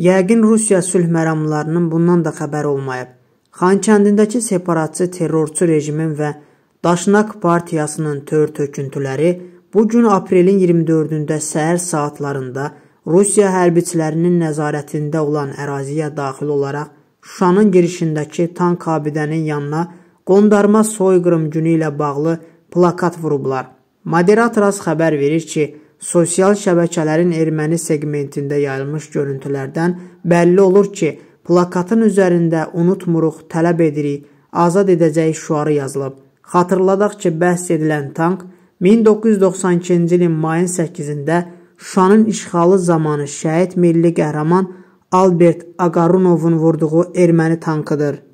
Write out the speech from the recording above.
Yəqin Rusiya sülh məramlarının bundan da xəbəri olmayıb. Xankəndindəki separatçı terrorçu rejimin və Daşnak partiyasının tör-töküntüləri bu gün aprelin 24-də səhər saatlarında Rusiya hərbiçilərinin nəzarətində olan əraziyə daxil olaraq Şuşanın girişindəki tank abidənin yanına qondarma soyqırım günü ilə bağlı plakat vurublar. Moderator az xəbər verir ki, sosial şəbəkələrin erməni segmentində yayılmış görüntülərdən bəlli olur ki, plakatın üzərində unutmuruq, tələb edirik, azad edəcək şüarı yazılıb. Xatırladaq ki, bəhs edilən tank 1992-ci ilin mayın 8-də Şuşanın işğalı zamanı şəhid milli qəhrəman Albert Aqarunovun vurduğu erməni tankıdır.